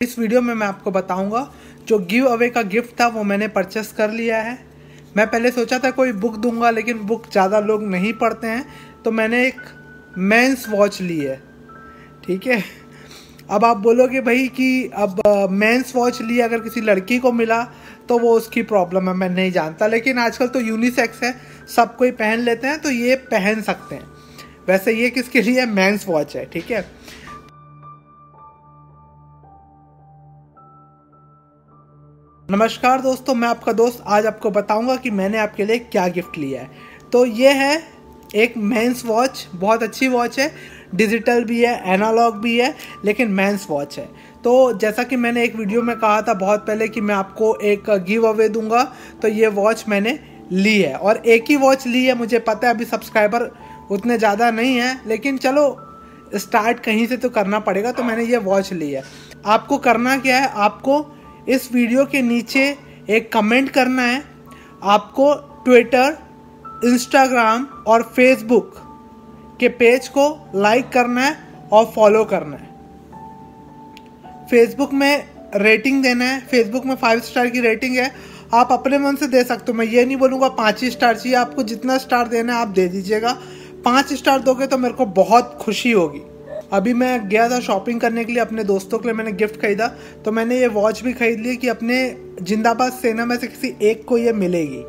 इस वीडियो में मैं आपको बताऊँगा, जो गिव अवे का गिफ्ट था, वो मैंने परचेस कर लिया है। मैं पहले सोचा था कोई बुक दूँगा, लेकिन बुक ज़्यादा लोग नहीं पढ़ते हैं तो मैंने एक मेंस वॉच ली है। ठीक है? अब आप बोलोगे भाई कि अब मेंस वॉच ली, अगर किसी लड़की को मिला तो वो उसकी प्रॉब्लम है, मैं नहीं जानता। लेकिन आजकल तो यूनिसेक्स है, सब कोई पहन लेते हैं तो ये पहन सकते हैं। वैसे ये किसके लिए? मेंस वॉच है, ठीक है? नमस्कार दोस्तों, मैं आपका दोस्त आज आपको बताऊँगा कि मैंने आपके लिए क्या गिफ्ट लिया है। तो ये है एक मेंस वॉच बहुत अच्छी वॉच है। डिजिटल भी है एनालॉग भी है, लेकिन मेंस वॉच है। तो जैसा कि मैंने एक वीडियो में कहा था बहुत पहले कि मैं आपको एक गिव अवे दूँगा तो ये वॉच मैंने ली है। और एक ही वॉच ली है, मुझे पता है, अभी सब्सक्राइबर उतने ज़्यादा नहीं है, लेकिन चलो स्टार्ट कहीं से तो करना पड़ेगा तो मैंने ये वॉच ली है। आपको करना क्या है, आपको इस वीडियो के नीचे एक कमेंट करना है आपको ट्विटर, इंस्टाग्राम और फेसबुक के पेज को लाइक करना है और फॉलो करना है। फेसबुक में रेटिंग देना है। फेसबुक में फाइव स्टार की रेटिंग है। आप अपने मन से दे सकते हो। मैं ये नहीं बोलूँगा पाँच ही स्टार चाहिए। आपको जितना स्टार देना है, आप दे दीजिएगा। पाँच स्टार दोगे तो मेरे को बहुत खुशी होगी। अभी मैं गया था शॉपिंग करने के लिए अपने दोस्तों के लिए, मैंने गिफ्ट खरीदा। तो मैंने ये वॉच भी खरीद ली कि अपने जिंदाबाद सेना में से किसी एक को ये मिलेगी।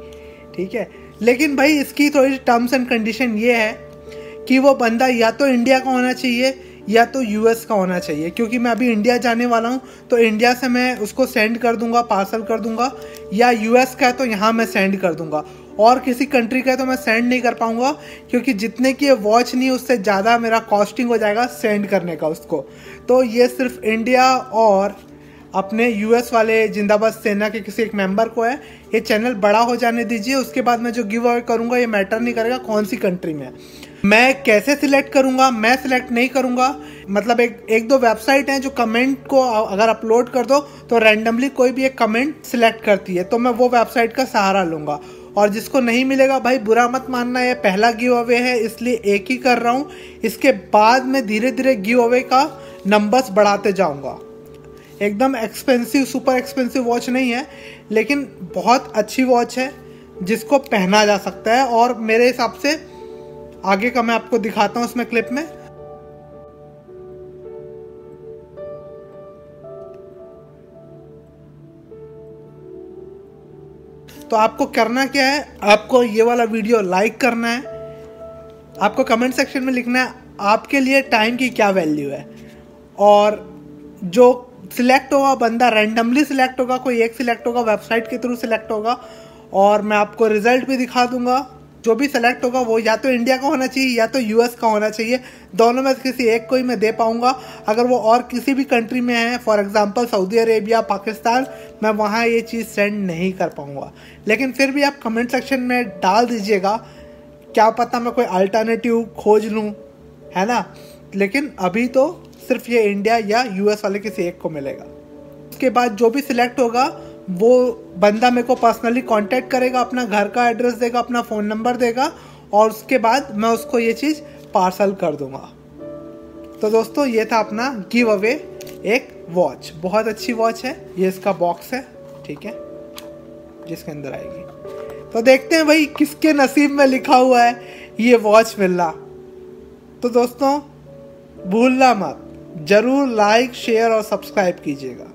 ठीक है? लेकिन भाई इसकी थोड़ी टर्म्स एंड कंडीशन ये है कि वो बंदा या तो इंडिया का होना चाहिए या तो यूएस का होना चाहिए। क्योंकि मैं अभी इंडिया जाने वाला हूँ तो इंडिया से मैं उसको सेंड कर दूँगा पार्सल कर दूँगा, या यूएस का है तो यहाँ मैं सेंड कर दूँगा। और किसी कंट्री का है तो मैं सेंड नहीं कर पाऊँगा, क्योंकि जितने की वॉच नहीं, उससे ज़्यादा मेरा कॉस्टिंग हो जाएगा सेंड करने का उसको। तो ये सिर्फ़ इंडिया और अपने यूएस वाले जिंदाबाद सेना के किसी एक मेंबर को है। ये चैनल बड़ा हो जाने दीजिए, उसके बाद मैं जो गिव अवे करूँगा, ये मैटर नहीं करेगा कौन सी कंट्री में मैं कैसे सिलेक्ट करूँगा, मैं सिलेक्ट नहीं करूँगा। मतलब एक एक दो वेबसाइट हैं जो कमेंट को अगर अपलोड कर दो तो रैंडमली कोई भी एक कमेंट सिलेक्ट करती है तो मैं वो वेबसाइट का सहारा लूँगा। और जिसको नहीं मिलेगा, भाई बुरा मत मानना, ये पहला गिव अवे है, इसलिए एक ही कर रहा हूँ। इसके बाद मैं धीरे धीरे गिव अवे का नंबर्स बढ़ाते जाऊँगा। एकदम एक्सपेंसिव सुपर एक्सपेंसिव वॉच नहीं है, लेकिन बहुत अच्छी वॉच है, जिसको पहना जा सकता है। और मेरे हिसाब से, आगे का मैं आपको दिखाता हूँ उसमें क्लिप में। तो आपको करना क्या है? आपको ये वाला वीडियो लाइक करना है। आपको कमेंट सेक्शन में लिखना है, आपके लिए टाइम की क्या वैल्यू है? और जो सिलेक्ट होगा, बंदा रैंडमली सिलेक्ट होगा, कोई एक सिलेक्ट होगा वेबसाइट के थ्रू सिलेक्ट होगा, और मैं आपको रिज़ल्ट भी दिखा दूँगा। जो भी सेलेक्ट होगा, वो या तो इंडिया का होना चाहिए, या तो यूएस का होना चाहिए। दोनों में से किसी एक को ही मैं दे पाऊँगा। अगर वो और किसी भी कंट्री में है for example Saudi Arabia Pakistan मैं वहाँ ये चीज़ सेंड नहीं कर पाऊँगा। लेकिन फिर भी आप कमेंट सेक्शन में डाल दीजिएगा, क्या पता मैं कोई अल्टरनेटिव खोज लूँ, है ना? लेकिन अभी तो सिर्फ़ ये इंडिया या यूएस वाले किसी एक को मिलेगा। उसके बाद जो भी सिलेक्ट होगा वो बंदा मेरे को पर्सनली कांटेक्ट करेगा, अपना घर का एड्रेस देगा, अपना फ़ोन नंबर देगा और उसके बाद मैं उसको ये चीज़ पार्सल कर दूँगा। तो दोस्तों, ये था अपना गिव अवे एक वॉच बहुत अच्छी वॉच है, ये इसका बॉक्स है, ठीक है, जिसके अंदर आएगी। तो देखते हैं भाई, किसके नसीब में लिखा हुआ है ये वॉच मिलना। तो दोस्तों, भूलना मत, ज़रूर लाइक शेयर और सब्सक्राइब कीजिएगा।